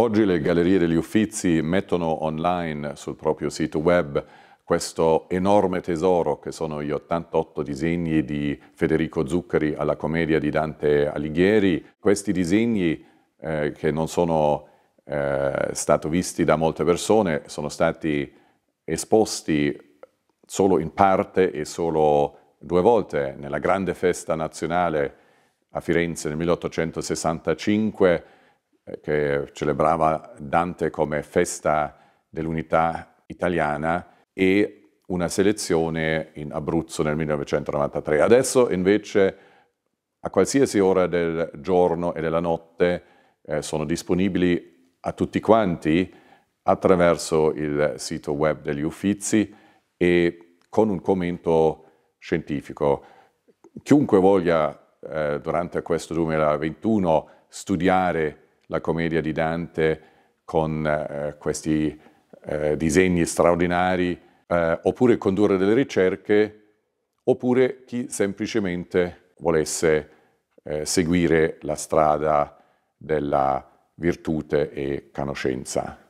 Oggi le gallerie degli Uffizi mettono online sul proprio sito web questo enorme tesoro che sono gli 88 disegni di Federico Zuccari alla commedia di Dante Alighieri. Questi disegni eh, che non sono eh, stati visti da molte persone sono stati esposti solo in parte e solo due volte nella grande festa nazionale a Firenze nel 1865 eh, che celebrava Dante come festa dell'unità italiana e una selezione in Abruzzo nel 1993. Adesso invece a qualsiasi ora del giorno e della notte eh, sono disponibili a tutti quanti attraverso il sito web degli Uffizi e con un commento scientifico. Chiunque voglia eh, durante questo 2021 studiare la commedia di Dante con eh, questi eh, disegni straordinari eh, oppure condurre delle ricerche, oppure chi semplicemente volesse eh, seguire la strada della virtute e conoscenza.